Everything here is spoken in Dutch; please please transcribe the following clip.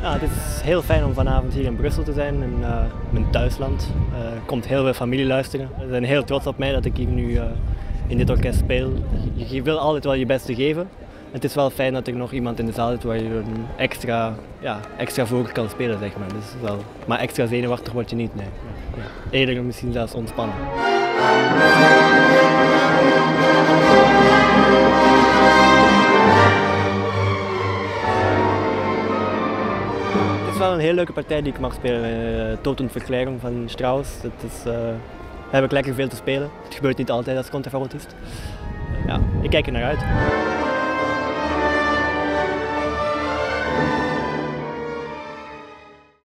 het is heel fijn om vanavond hier in Brussel te zijn, in mijn thuisland. Uh, komt heel veel familie luisteren. Ze zijn heel trots op mij dat ik hier nu uh, in dit orkest speel. Je, wil altijd wel je beste geven. Het is wel fijn dat er nog iemand in de zaal zit waar je een extra, ja, extra voor kan spelen, zeg maar. Dus wel, maar extra zenuwachtig word je niet, nee. Ja. Eerder misschien zelfs ontspannen. Het is wel een heel leuke partij die ik mag spelen. Uh, Totenverklaring van Strauss. Het is, uh, heb ik lekker veel te spelen. Het gebeurt niet altijd als contrafautist. Ja, ik kijk er naar uit.